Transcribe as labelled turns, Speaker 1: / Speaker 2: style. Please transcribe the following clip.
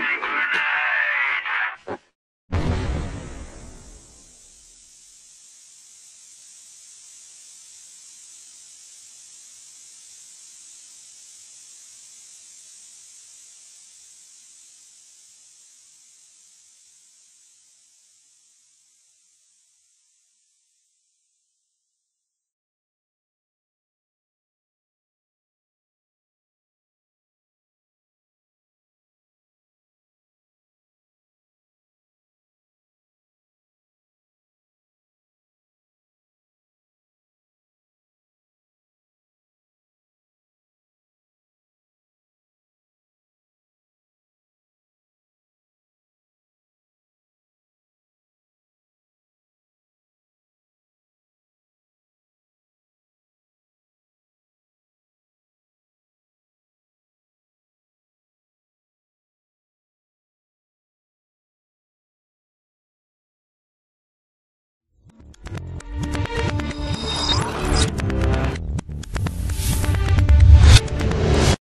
Speaker 1: ¡Gracias!